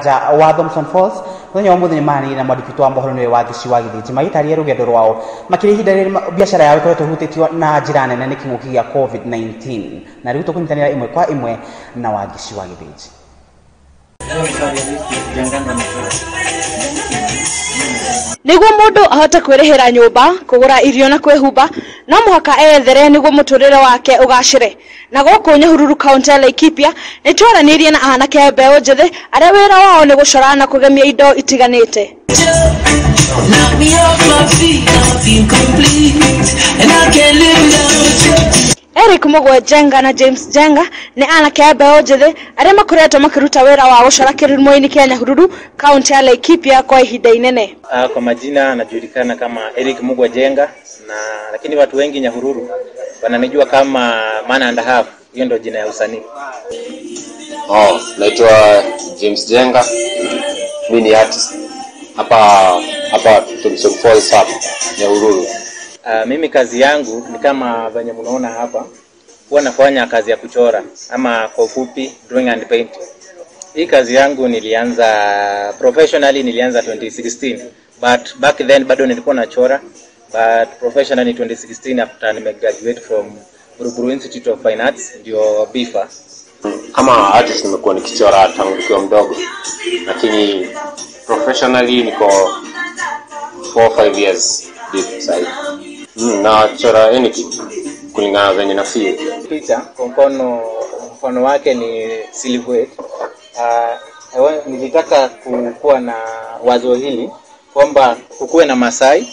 ja wa Thomson Falls muthenya wa muthenya mani na mwandĩki wa mohoro nĩwe wa gĩciwa gĩthĩnji. Magĩtarĩria rũgendo rwao makĩria ihinda rĩrĩ biacara yao ĩkoretwo ĩhutĩtio na njĩra nene nĩ kĩng'ũki gĩa covid-19 na rĩu tũkũnyitanĩra ĩmwe kwa ĩmwe na wa gĩciwa gĩthĩnji nĩguo mũndũ ahote kwĩrĩhĩra nyũmba kũgũra irio na kwĩhumba no mũhaka eyethere nĩguo mũtũrĩre wake ũgacĩre na gũkũ nyahururu kaunti ya laikipia nĩ twaranĩirie na anake a mbeũ njĩthĩ arĩa wĩra wao nĩ gũcora na kũgemia indo itiganĩte Knock. Eric Mugwe jenga na james jenga nĩ anake a mbeũ njĩthĩ arĩa makoretwo makĩruta wĩra wa gũcora kĩrurumo-inĩ kĩa nyahururu kaunti ya laikipia kwa ihinda inene Uh, kwa majina anajulikana kama Eric Mugwe Jenga na lakini watu wengi Nyahururu wananijua kama man and a half. Hiyo ndio jina ya usanii. Oh, naitwa James Jenga. Mi ni artist hapa hapa Thompson Falls hapa Nyahururu. Uh, mimi kazi yangu ni kama venye mnaona hapa, huwa nafanya kazi ya kuchora ama kwa ufupi drawing and painting. Hii kazi yangu nilianza professionally nilianza 2016 but back then bado nilikuwa nachora but professionally 2016 after nimegraduate from Buruburu Institute of Fine Arts ndio BIFA. Kama artist nimekuwa nikichora tangu nikiwa mdogo, lakini professionally niko 4 5 years deep sasa chora anything kulingana venye na feel. picha kwa mfano mfano wake ni silhouette uh, nilitaka kukuwa na wazo hili kwamba kukuwe na masai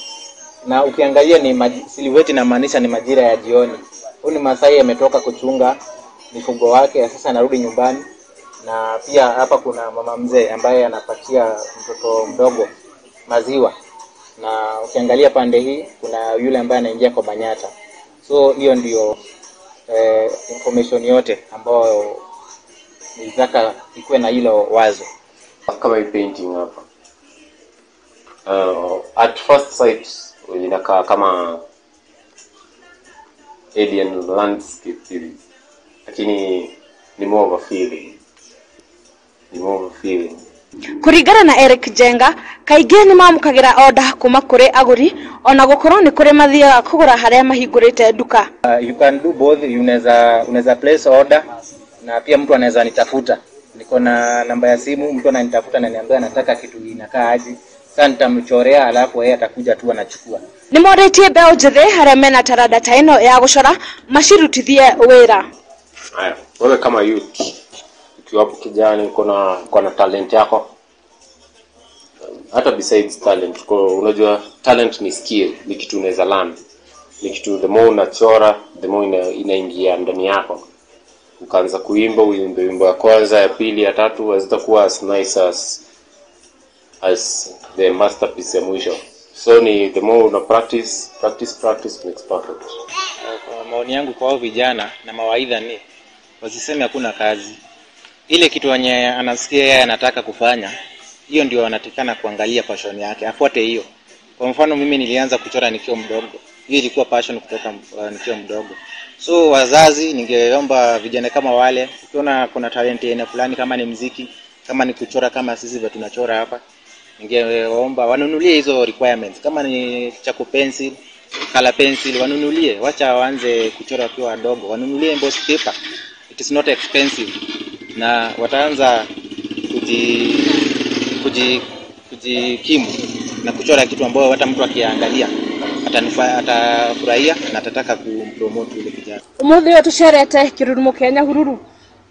na ukiangalia ni silhouette inamaanisha ni majira ya jioni. Huyu ni masai ametoka kuchunga mifugo wake sasa anarudi nyumbani na pia hapa kuna mama mzee ambaye anapatia mtoto mdogo maziwa na ukiangalia pande hii kuna yule ambaye anaingia kwa manyata so hiyo ndio eh, information yote ambayo nilitaka ikuwe na hilo wazo Kama hii painting hapa. Uh, at first sight inakaa kama alien landscape hivi, lakini ni more of a feeling, ni more of a feeling. Kũringana na eric jenga kaingĩ nĩ mamũkagĩra oda kuma kũrĩ agũri ona gũkorwo nĩ kũrĩ mathiaga kũgũra harĩa mahingũrĩte nduka. Uh, you can do both. Unaweza unaweza place order na pia mtu anaweza nitafuta. Niko na namba ya simu mtu ananitafuta na niambia anataka kitu inakaa aje sasa nitamchorea alafu yeye atakuja tu anachukua. Nĩ morĩtie mbeũ njĩthĩ harĩa mena taranda ta ĩno ya gũcora macirutithie wĩra. Haya, wewe kama youth ukiwa hapo kijana uko na uko na talent yako. Hata besides talent kwa, unajua talent ni skill ni kitu unaweza learn. Ni kitu the more unachora the more ina, inaingia ndani yako. Ukaanza kuimba uimbe wimbo ya kwanza ya pili ya tatu hazitakuwa as nice as as the masterpiece ya mwisho. So ni the more una practice practice practice makes perfect. Kwa maoni yangu kwa vijana na mawaidha ni wasiseme hakuna kazi ile kitu yenye anasikia yeye anataka kufanya hiyo ndio anatakana kuangalia passion yake afuate hiyo. Kwa mfano mimi nilianza kuchora nikiwa mdogo. Hiyo ilikuwa passion kutoka uh, nikiwa mdogo. So wazazi ningeomba vijana kama wale ukiona kuna talent aina fulani kama ni mziki kama ni kuchora kama sisi vile tunachora hapa ningeomba wanunulie hizo requirements. Kama ni chako pencil color pencil wanunulie. Wacha waanze kuchora wakiwa wadogo. Wanunulie embossed paper. It is not expensive na wataanza kuji kuji kujikimu na kuchora kitu ambayo hata mtu akiangalia atafurahia na atataka kumpromote yule kijana. Umuthi uyu tucerete kirurumo kenya hururu.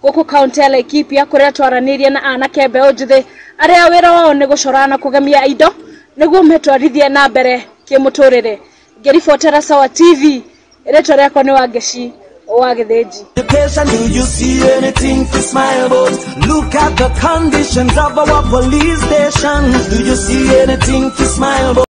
Guku kaunti ya laikipia kuria twaranĩirie na anake mbeu njithi aria wira wao ni gucora na kugemia indo niguo metwarithie na mbere kimuturire ngiribotera sawa tv rĩtwa riakwa ni wangeci wa gĩthĩnji Education, do you see anything to smile about? Look at the conditions of our police stations. Do you see anything to smile about?